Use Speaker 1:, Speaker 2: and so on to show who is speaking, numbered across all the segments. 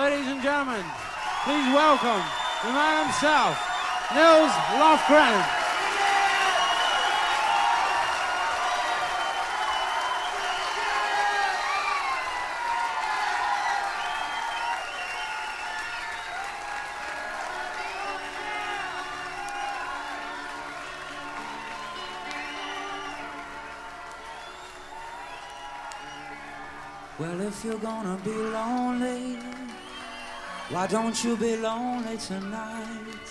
Speaker 1: ladies and gentlemen, please welcome the man himself, Nils Lofgren.
Speaker 2: Well, if you're gonna be lonely, why don't you be lonely tonight?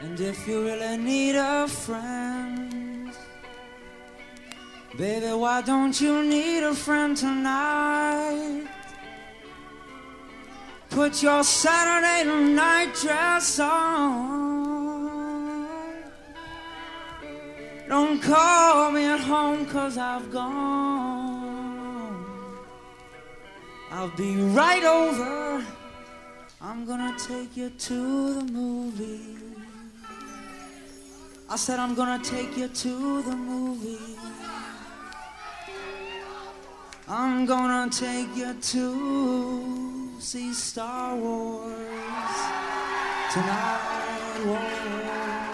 Speaker 2: And if you really need a friend, baby, why don't you need a friend tonight? Put your Saturday night dress on. Don't call me at home cause I've gone. I'll be right over. I'm gonna take you to the movie. I said I'm gonna take you to the movie. I'm gonna take you to see Star Wars tonight. Whoa.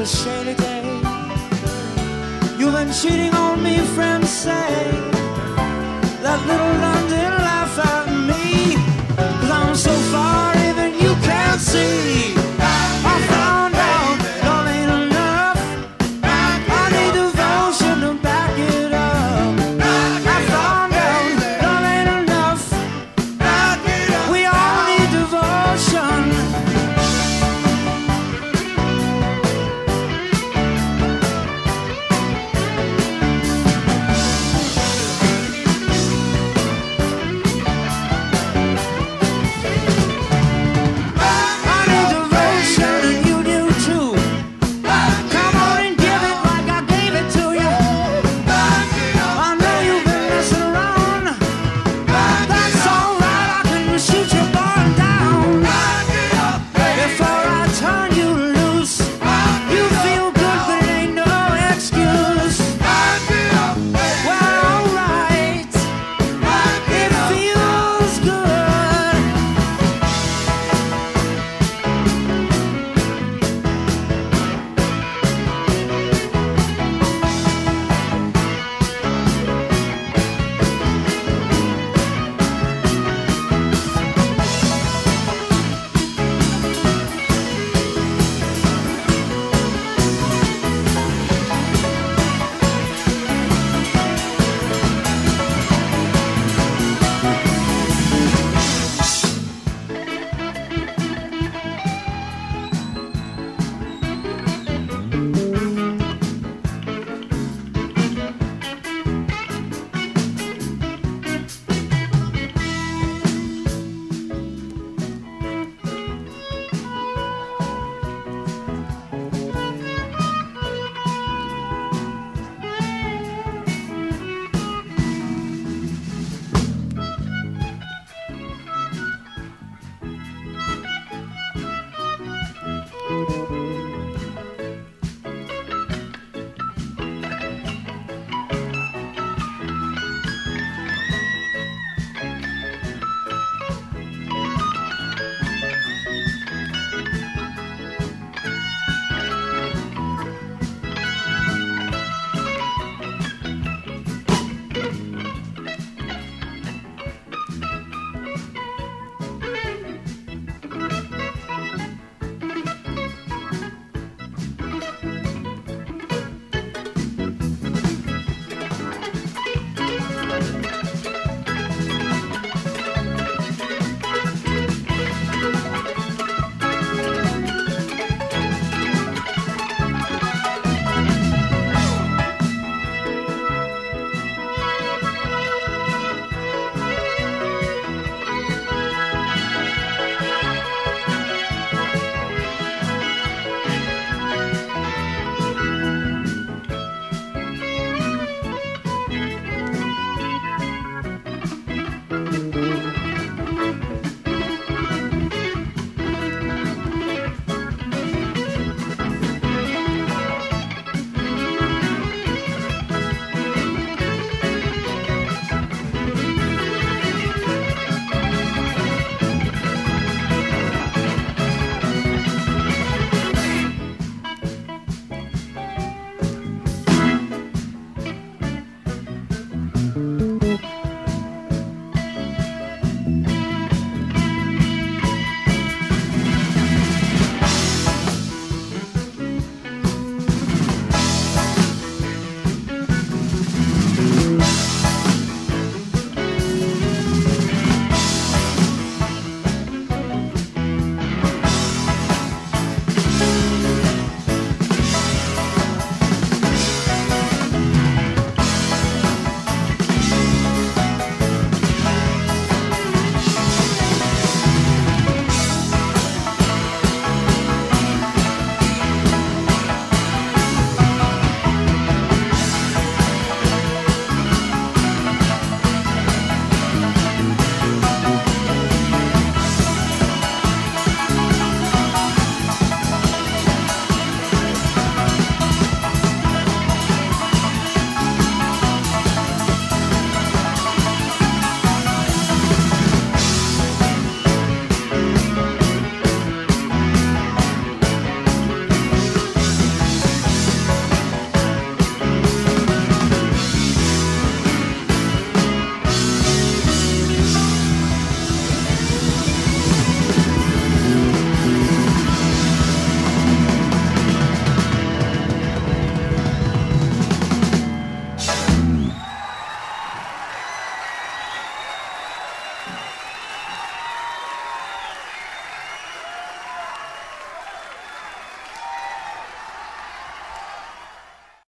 Speaker 2: A shady day. You've been cheating on me, friends say. Let little London